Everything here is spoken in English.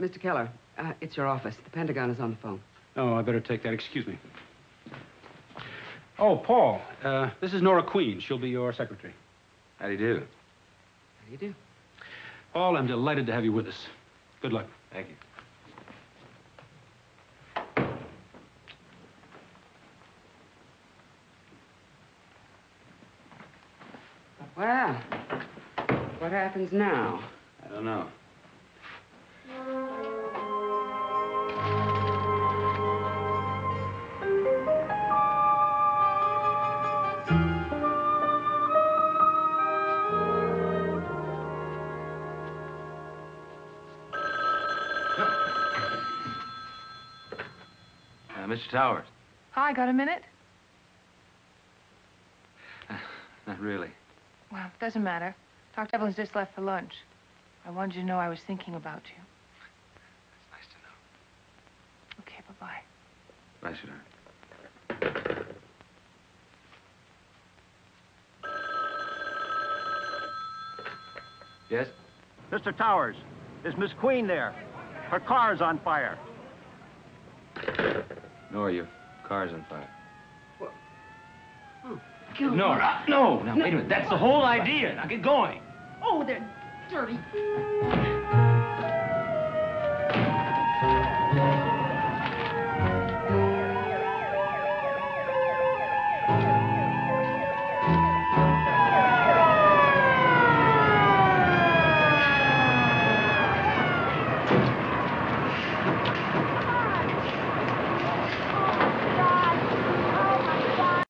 Mr. Keller, uh, it's your office. The Pentagon is on the phone. Oh, I better take that. Excuse me. Oh, Paul, uh, this is Nora Queen. She'll be your secretary. How do you do? How do you do? Paul, I'm delighted to have you with us. Good luck. Thank you. Well, what happens now? I don't know. Uh, Mr. Towers. Hi, got a minute? Not really. Well, it doesn't matter. Dr. Evelyn's just left for lunch. I wanted you to know I was thinking about you. It's nice to know. Okay, bye-bye. Bye, sweetheart. Yes? Mr. Towers, is Miss Queen there? Her car's on fire. Nora, your car's on fire. what oh, Nora, no. Now, wait a minute. That's the whole idea. Now, get going. Oh, they're dirty.